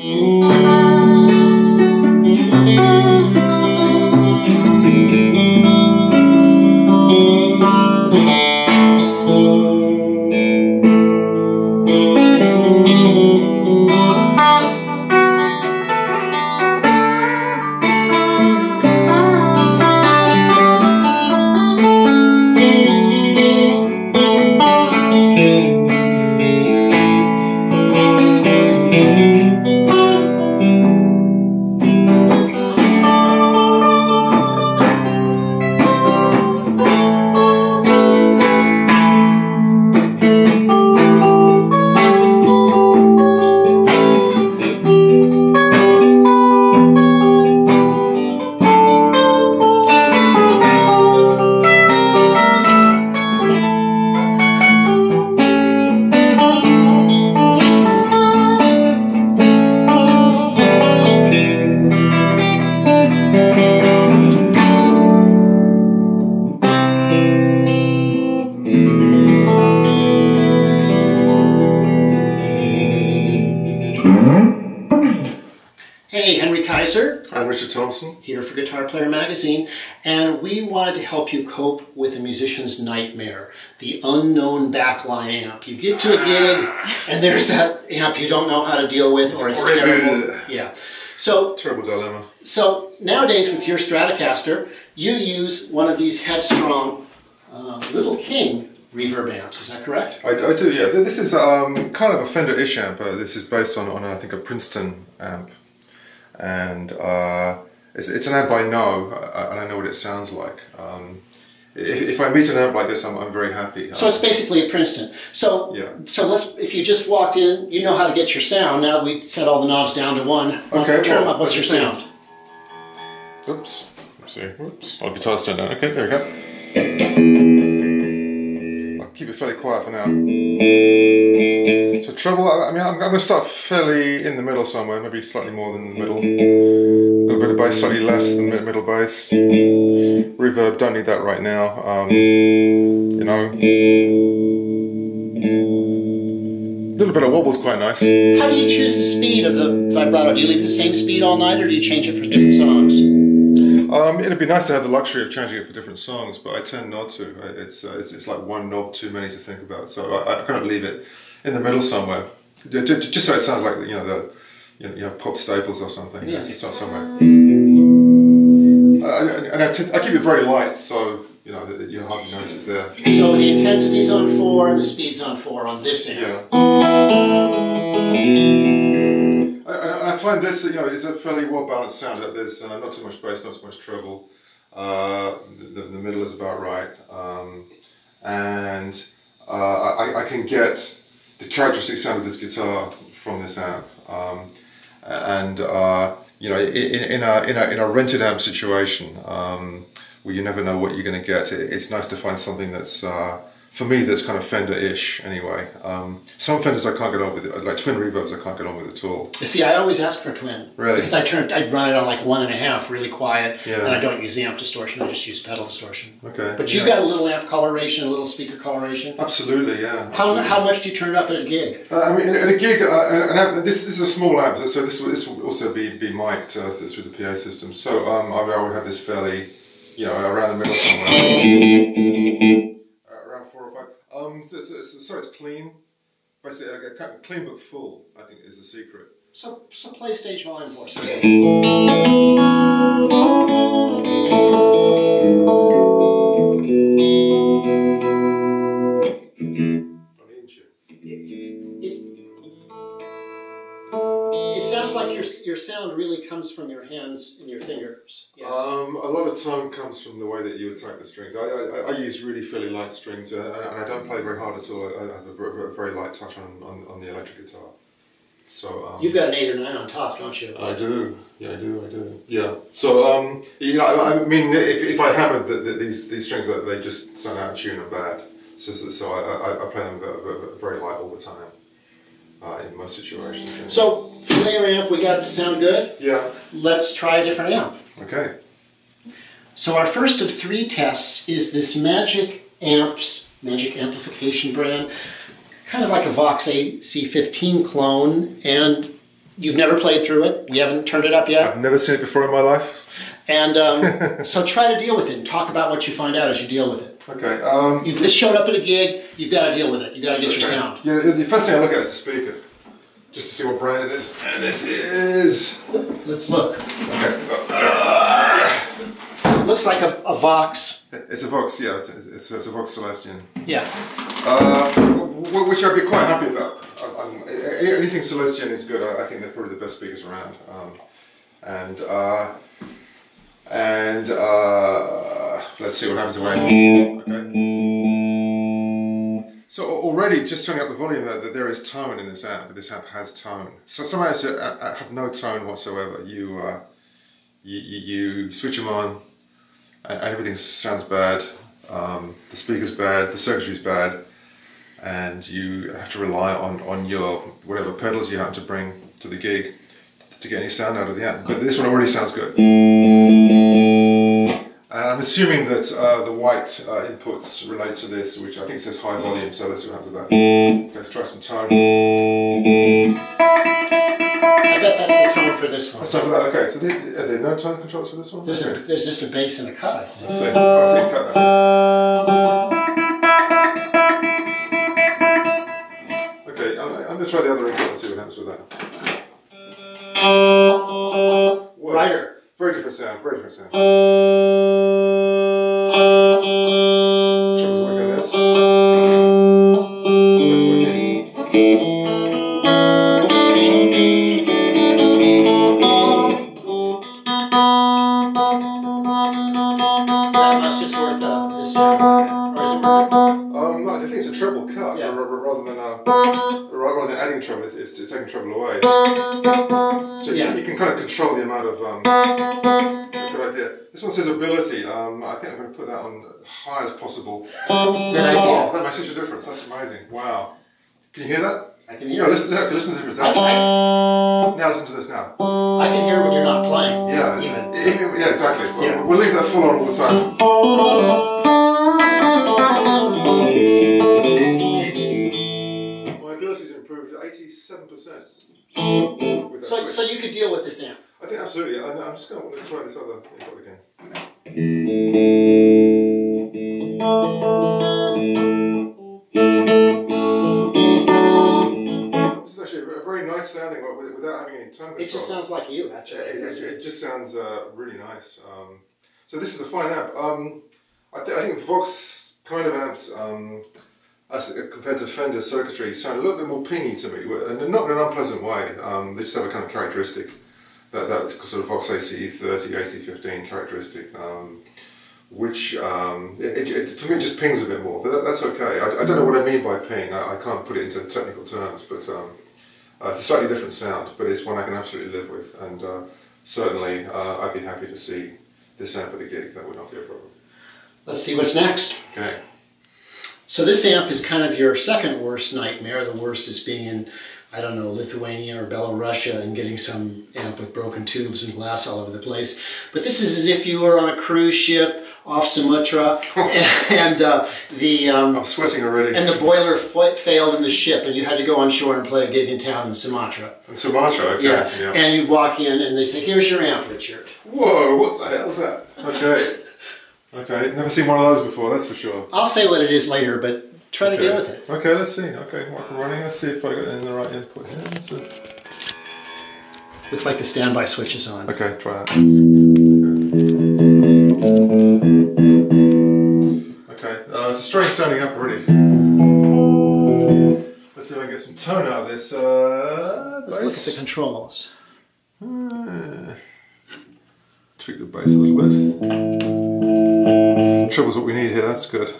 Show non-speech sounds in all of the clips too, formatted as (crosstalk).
Hey, Richard Thompson. here for Guitar Player Magazine, and we wanted to help you cope with a musician's nightmare the unknown backline amp. You get to a gig, and there's that amp you don't know how to deal with, or it's terrible. Yeah. So, Terrible dilemma. so nowadays with your Stratocaster, you use one of these Headstrong uh, Little King reverb amps. Is that correct? I, I do, yeah. This is um, kind of a Fender-ish amp. Uh, this is based on, on I think, a Princeton amp. And uh, it's, it's an amp I know, and I know what it sounds like. Um, if, if I meet an amp like this, I'm, I'm very happy. So it's basically a Princeton. So, Yeah. so let's. If you just walked in, you know how to get your sound. Now we set all the knobs down to one. Okay, Turn well, up. What's your sound? Oops. Let's see. Oops. Our guitar's turned down. Okay, there we go. I'll keep it fairly quiet for now. So treble, I I mean, I'm, I'm going to start fairly in the middle somewhere, maybe slightly more than the middle. A little bit of bass, slightly less than middle bass. Reverb, don't need that right now. Um, you know. A little bit of wobble's quite nice. How do you choose the speed of the vibrato? Do you leave the same speed all night, or do you change it for different songs? Um, it'd be nice to have the luxury of changing it for different songs, but I tend not to. Uh, It's uh, it's, it's like one knob too many to think about, so I, I kind of leave it in the middle somewhere, Ju- ju- just so it sounds like you know the you know, Pop Staples or something. Yeah. It's not somewhere. I, I, and I, I keep it very light, so you know that you hardly notice it's there. So the intensity's on four and the speed's on four on this amp. Yeah. I, I I find this, you know, is a fairly well balanced sound. That there's uh, not too much bass, not too much treble. Uh, the, the middle is about right, um, and uh, I, I can get the characteristic sound of this guitar from this amp. Um, and uh, you know, in, in a in a in a rented amp situation, um, where you never know what you're going to get, it, it's nice to find something that's uh, for me that's kind of Fender-ish anyway. Um, some Fenders I can't get on with, like twin reverbs I can't get on with at all. You See, I always ask for twin. Really? Because I turn, I run it on like one and a half, really quiet, Yeah. and I don't use the amp distortion. I just use pedal distortion. Okay. But you yeah. got a little amp coloration, a little speaker coloration. absolutely, yeah. How, absolutely. how much do you turn it up at a gig? Uh, I mean, at a gig, uh, an amp, this, this is a small amp, so this will, this will also be, be mic'd uh, through the PA system. So um, I, would, I would have this fairly, you know, around the middle somewhere. Uh, around four or five. Um, so, so, so, so it's clean. Basically, kind of clean but full, I think, is the secret. So, so play stage volume for us. (laughs) your, sound really comes from your hands and your fingers. Yes. Um, a lot of time comes from the way that you attack the strings. I, I, I use really fairly light strings, uh, and I don't play very hard at all. I, I have a very, very light touch on, on, on the electric guitar. So um, You've got an eight or nine on top, don't you? I do. Yeah, I do. I do. Yeah. So um, you know, I, I mean, if, if I hammered the, the, these these strings, they just sound out of tune and bad. So so, so I, I, I play them very light all the time. Uh, in most situations. yeah. So, for your amp, we got it to sound good. yeah. Let's try a different amp. Okay. So our first of three tests is this Magic Amps, Magic Amplification brand, kind of like a Vox AC15 clone, and You've never played through it. We haven't turned it up yet. I've never seen it before in my life. And um, (laughs) so try to deal with it and talk about what you find out as you deal with it. Okay. Um, showed up at a gig, you've got to deal with it. You've got to get your okay. sound. Yeah, the first thing I look at is the speaker, just to see what brand it is. And this is. Let's look. Okay. It looks like a, a Vox. It's a Vox, yeah, it's, it's, it's a Vox Celestion. Yeah. Uh, which I'd be quite happy about. I'm- anything Celestion is good. I, I think they're probably the best speakers around. Um, and uh, and uh, let's see what happens away. Okay. So already, just turning up the volume, uh, that there is tone in this amp. This amp has tone. So some amps uh, uh, have no tone whatsoever. You uh, you, you, switch them on, and, and everything sounds bad. Um, the speaker's bad, the circuitry's bad, and you have to rely on, on your whatever pedals you happen to bring to the gig to get any sound out of the amp. But this one already sounds good. And I'm assuming that uh, the white uh, inputs relate to this, which I think says high volume, so let's see what happens with that. Let's try some tone. I bet that's the tone for this one. So for that, okay, so there, are there no tone controls for this one? There's, a, there's just a bass and a cut, I think. Let's see. I see a cut now. Okay, I'm, I'm going to try the other input and see what happens with that. Brighter. Very different sound, very different sound. Kind of control the amount of. Um, good idea. This one says ability. Um, I think I'm going to put that on high as possible. Good Oh, idea. that makes such a difference. That's amazing. Wow. Can you hear that? I can hear know, it. listen, look, listen to the difference. I can, I, Now listen to this now. I can hear when you're not playing. Yeah, Even. it's- even- yeah, exactly. We'll, Yeah. we'll leave that full on all the time. My ability's improved 87% with that So, so you could deal with this amp. I think absolutely. I, I'm just going to try this other input again. This is actually a very nice sounding without having any tone It just sounds like you, actually. it, it, it just sounds uh, really nice. Um, so this is a fine amp. Um, I, th- I think Vox kind of amps, um, as compared to Fender circuitry, sound a little bit more pingy to me, and not in an unpleasant way. Um, they just have a kind of characteristic, that, that sort of Vox AC30, ACE 15 characteristic, um, which um, it, it, for me it just pings a bit more, but that, that's okay. I, I don't know what I mean by ping. I, I can't put it into technical terms, but um, uh, it's a slightly different sound, but it's one I can absolutely live with, and uh, certainly uh, I'd be happy to see this amp at a gig. That would not be a problem. Let's see what's next. Okay. So this amp is kind of your second worst nightmare. The worst is being in, I don't know, Lithuania or Belarusia and getting some amp with broken tubes and glass all over the place. But this is as if you were on a cruise ship off Sumatra (laughs) and uh, the um, I'm sweating already. and the boiler fa- failed in the ship and you had to go on shore and play a gig in town in Sumatra. And Sumatra, okay. Yeah. yeah. And you walk in and they say, "Here's your amp, Richard." Whoa, what the hell is that? (laughs) Okay. Okay, never seen one of those before, that's for sure. I'll say what it is later, but try to Okay. deal with it. Okay, let's see. Okay, and running. Let's see if I got in the right input here. Looks like the standby switch is on. Okay, try that. Okay, uh, it's a strange standing up already. Let's see if I can get some tone out of this. Uh, Let's look at the controls. Uh, tweak the bass a little bit. Treble's what we need here, that's good.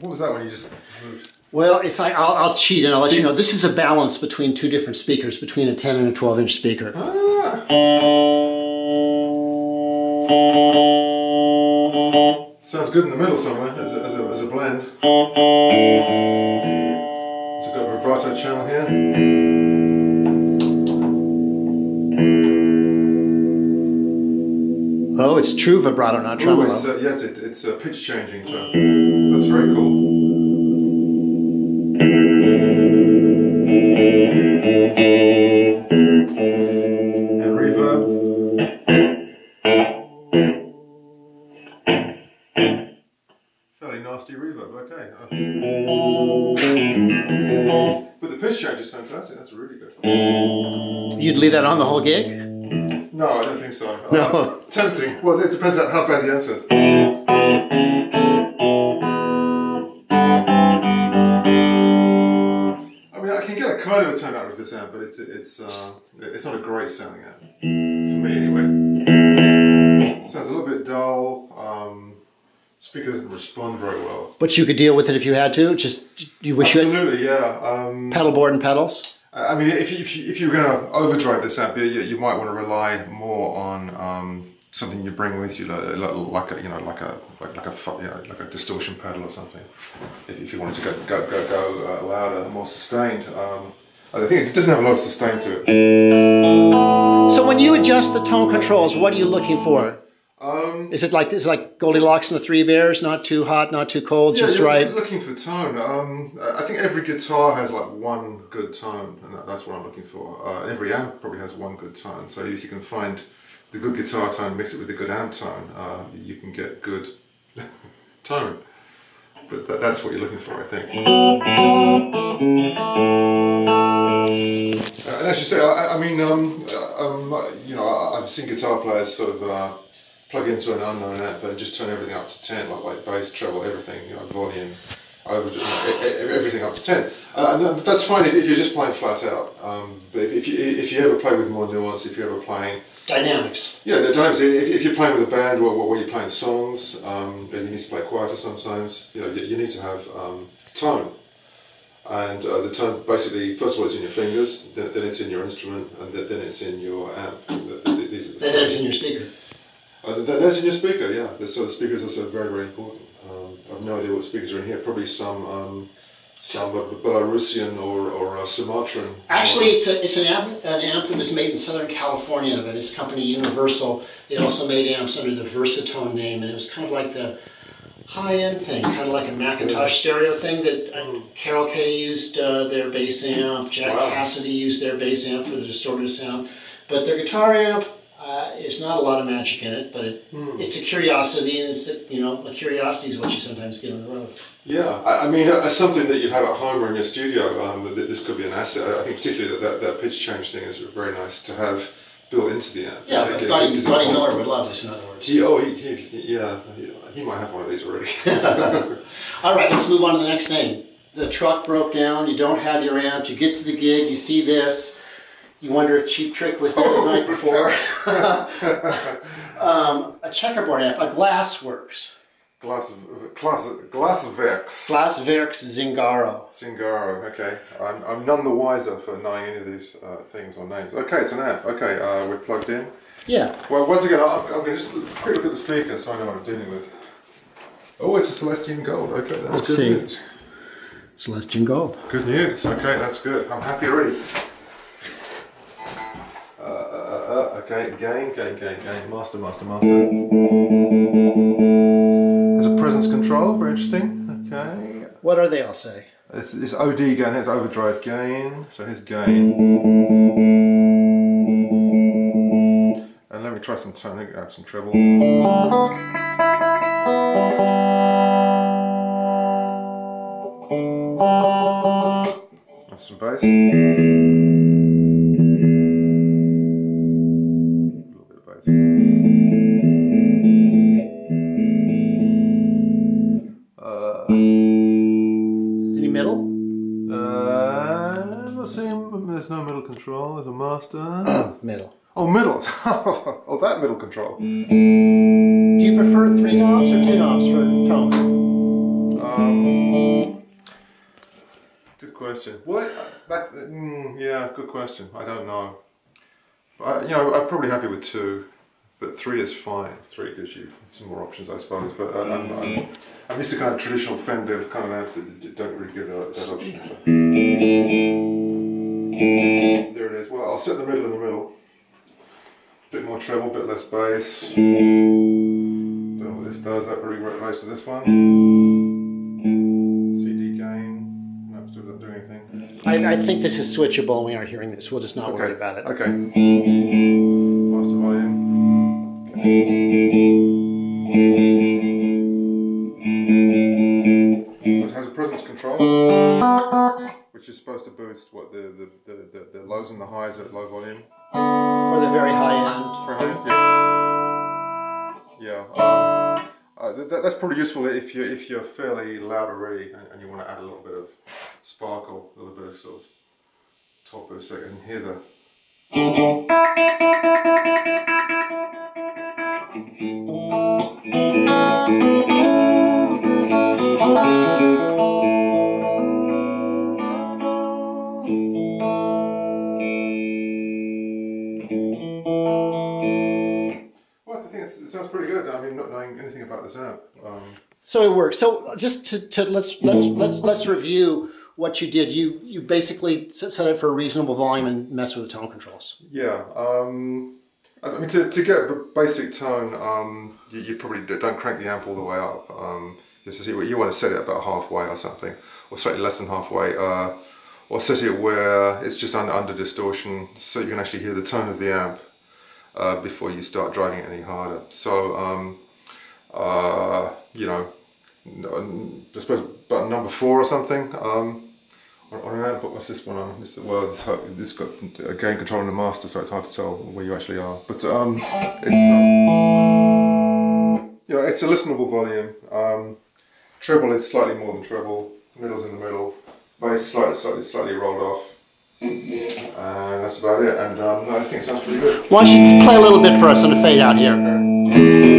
What was that one you just moved? Well, if I, I'll, I'll cheat and I'll let you know. This is a balance between two different speakers, between a 10 and a 12 inch speaker. Ah. Sounds good in the middle somewhere as a, as a, as a blend. It's a good vibrato channel here. Oh, it's true vibrato, not tremolo. Ooh, uh, yes, it, it's a pitch changing, so that's very cool. And reverb. Fairly nasty reverb, okay. But the pitch change is fantastic, that's really good. You'd leave that on the whole gig? No, I don't think so. No. Tempting. Well, it depends on how bad the amp is. I mean, I can get a kind of a tone out of this amp, but it's it's uh, it's not a great sounding amp for me anyway. sounds a little bit dull. Um, speaker doesn't respond very well. But you could deal with it if you had to. Just you wish you Absolutely, yeah. Um, pedal board and pedals. I mean, if you, if, you, if you're going to overdrive this amp, you, you might want to rely more on um, something you bring with you, like, like- like a you know like a like, like a you know like a distortion pedal or something. If, if you wanted to go go go, go uh, louder, more sustained. Um, I think it doesn't have a lot of sustain to it. So when you adjust the tone controls, what are you looking for? Um, Is it like is it like Goldilocks and the Three Bears? Not too hot, not too cold, yeah, just you're right. looking for tone. Um, I think every guitar has like one good tone, and that, that's what I'm looking for. Uh, every amp probably has one good tone. So if you can find the good guitar tone, mix it with the good amp tone, uh, you can get good (laughs) tone. But that, that's what you're looking for, I think. Uh, and as you say, I, I mean, um, uh, um, you know, I- I've seen guitar players sort of uh, plug into an unknown amp and just turn everything up to 10, like, like bass, treble, everything, you know, volume, over, you know, everything up to 10. Uh, and that's fine if, if you're just playing flat out. Um, but if, if, you, if you ever play with more nuance, if you're ever playing Dynamics. yeah, the times if, if you're playing with a band where, where you're playing songs, um, and you need to play quieter sometimes, you know, you, you need to have um, tone. And uh, the tone, basically, first of all, it's in your fingers, then, then it's in your instrument, and then, then it's in your amp. Th- th- These are the then it's in your speaker. uh, th- that's in your speaker, yeah. So the speaker is also very, very important. I've no idea what speakers are in here. Probably some, um, some Belarusian or, or uh, Sumatran. Actually, it's a it's an amp an amp that was made in Southern California by this company Universal. They also made amps under the Versatone name, and it was kind of like the high end thing, kind of like a McIntosh stereo thing that uh, Carol Kaye used uh, their bass amp. Jack Wow. Casady used their bass amp for the distorted sound, but their guitar amp. Uh, there's not a lot of magic in it, but it, it's a curiosity, and it's a, you know a curiosity is what you sometimes get on the road. Yeah, I, I mean, uh, as something that you'd have at home or in your studio, um, this could be an asset. I think particularly that, that, that pitch change thing is very nice to have built into the amp. Yeah, but Buddy, Buddy Miller would love this. In other words. He, oh, he, he, yeah, he, he might have one of these already. (laughs) All right, let's move on to the next thing. The truck broke down. You don't have your amp. You get to the gig. You see this. You wonder if Cheap Trick was there the night before. (laughs) um, a checkerboard amp, a Glassworks, Glass, glass, Glasswerks. Glasswerks Zingaro. Zingaro, okay. I'm, I'm none the wiser for knowing any of these uh, things or names. Okay, it's an amp. Okay, uh, we're plugged in. Yeah. Well, once again, I'm, I'm going to just look, quick look at the speaker so I know what I'm dealing with. Oh, it's a Celestion Gold. Okay, that's Let's good see. news. Celestion Gold. Good news. Okay, that's good. I'm happy already. Okay, gain, gain, gain, gain. Master, master, master. There's a presence control. Very interesting. Okay. What are they all say? This, this OD gain, here's overdrive gain. So here's gain. And let me try some tone, grab some treble. And some bass. Oh, that middle control. Do you prefer three knobs or two knobs for tone? Um, good question. What? That, mm, yeah, good question. I don't know. I, you know, I'm probably happy with two, but three is fine. Three gives you some more options, I suppose. But uh, I'm, I'm, I'm used to kind of traditional Fender kind of amps that don't really give that, that option. So. There it is. Well, I'll set the middle in the middle. Bit more treble, bit less bass. Don't know what this does. That probably relates to this one. CD gain. No, still doesn't do anything. I, I think this is switchable and we aren't hearing this. We'll just not worry about it. Okay. Master volume. This has a presence control, which which is supposed to boost what the the, the, the, the lows and the highs at low volume. Or the very high end. Yeah. Um, uh, that, that's probably useful if you're if you're fairly loud already and, and, you want to add a little bit of sparkle, a little bit of sort of top boost, so you can hear the. So it works. So just to, to let's let's let's let's review what you did. You you basically set it for a reasonable volume and mess with the tone controls. Yeah. Um, I mean, to, to get a basic tone, um, you, you, probably don't crank the amp all the way up. Um, you, you want to set it about halfway or something, or slightly less than halfway. Uh, or set it where it's just under, under distortion so you can actually hear the tone of the amp uh, before you start driving it any harder. So, um, uh, you know, I suppose button number four or something. Um, on, on an amp, what's this one on? This, well, this, this got a gain control in the master, so it's hard to tell where you actually are. But um, it's, um, you know, it's a listenable volume. Um, treble is slightly more than treble. Middle's in the middle. Bass slightly, slightly, slightly rolled off. And that's about it. And um, I think it sounds pretty good. Why don't you play a little bit for us on the fade out here? Mm-hmm.